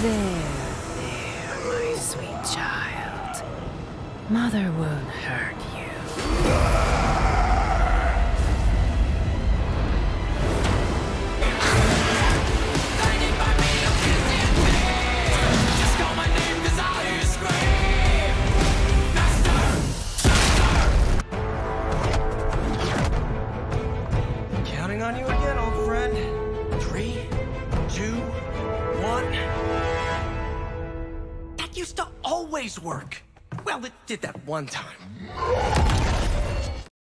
There, there, my sweet child. Mother won't hurt you. Counting on you again, old friend. Three, That used to always work. Well, it did that one time.